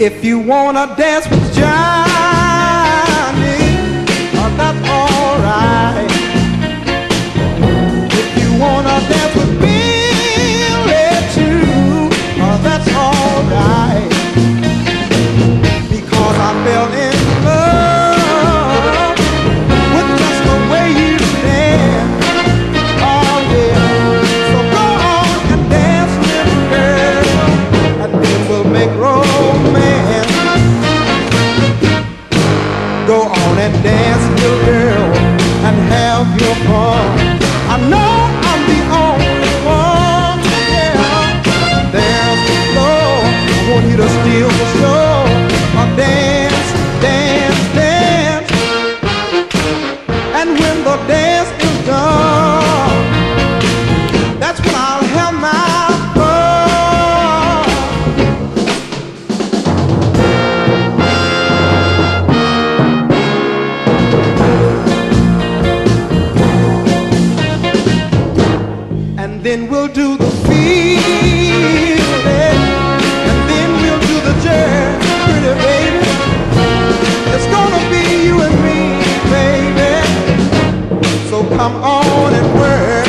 If you wanna dance with Johnny, on and dance, little girl, and have your fun. I know I'm the only one, yeah. There's the flow. I want you to steal the show. A dance, dance, dance. And when the dance then we'll do the feeling, and then we'll do the jazz, pretty baby. It's gonna be you and me, baby. So come on and work.